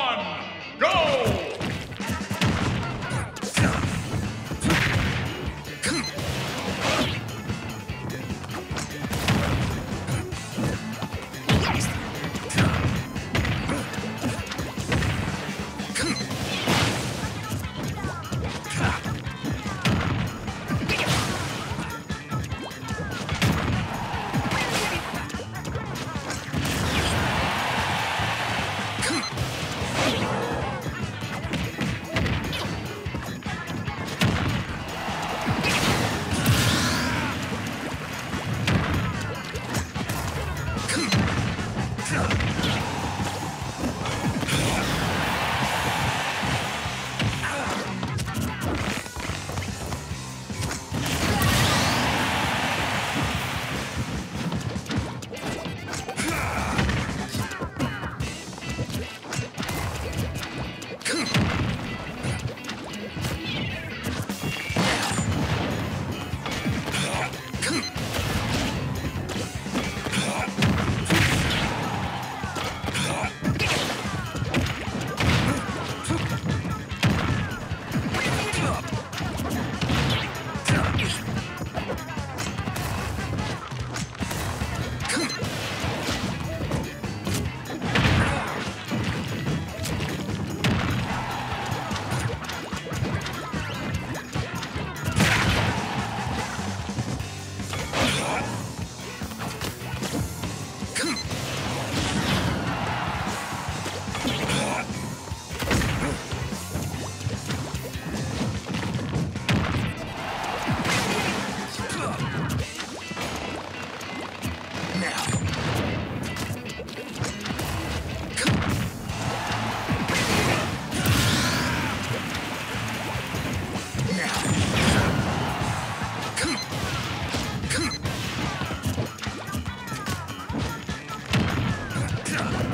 one, go! Yeah.